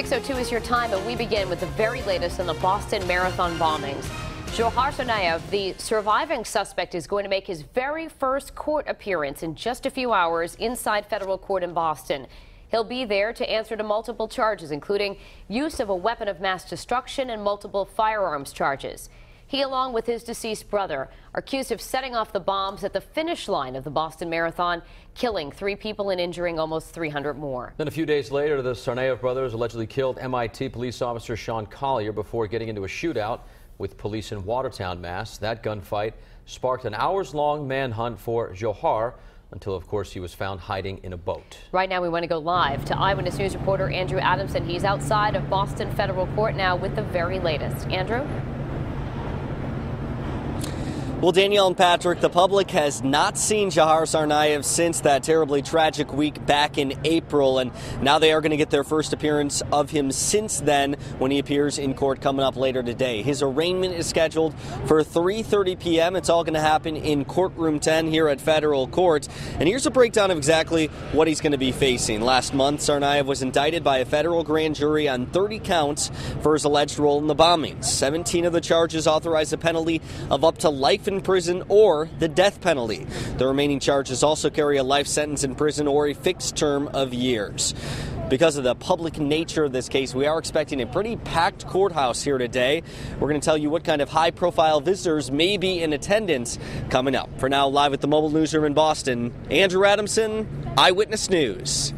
6.02 is your time, and we begin with the very latest in the Boston Marathon bombings. Dzhokhar Tsarnaev, the surviving suspect, is going to make his very first court appearance in just a few hours inside federal court in Boston. He'll be there to answer to multiple charges, including use of a weapon of mass destruction and multiple firearms charges. He, along with his deceased brother, are accused of setting off the bombs at the finish line of the Boston Marathon, killing three people and injuring almost 300 more. Then a few days later, the Tsarnaev brothers allegedly killed MIT police officer Sean Collier before getting into a shootout with police in Watertown, Mass. That gunfight sparked an hours-long manhunt for Dzhokhar until, of course, he was found hiding in a boat. Right now, we want to go live to Eyewitness News reporter Andrew Adamson. He's outside of Boston Federal Court now with the very latest. Andrew? Well, Danielle and Patrick, the public has not seen Jahar Tsarnaev since that terribly tragic week back in April, and now they are going to get their first appearance of him since then when he appears in court coming up later today. His arraignment is scheduled for 3:30 p.m. It's all going to happen in courtroom 10 here at federal court. And here's a breakdown of exactly what he's going to be facing. Last month, Tsarnaev was indicted by a federal grand jury on 30 counts for his alleged role in the bombings. 17 of the charges authorize a penalty of up to life in prison or the death penalty. The remaining charges also carry a life sentence in prison or a fixed term of years. Because of the public nature of this case, we are expecting a pretty packed courthouse here today. We're going to tell you what kind of high profile visitors may be in attendance coming up. For now, live at the Mobile Newsroom in Boston, Andrew Adamson, Eyewitness News.